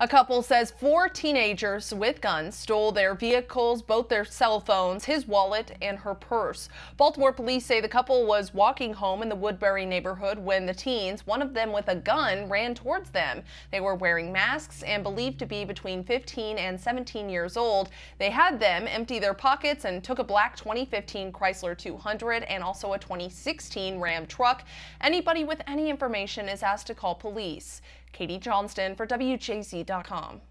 A couple says four teenagers with guns stole their vehicles, both their cell phones, his wallet, and her purse. Baltimore police say the couple was walking home in the Woodberry neighborhood when the teens, one of them with a gun, ran towards them. They were wearing masks and believed to be between 15 and 17 years old. They had them empty their pockets and took a black 2015 Chrysler 200 and also a 2016 Ram truck. Anybody with any information is asked to call police. Katie Johnston for WJZ.com.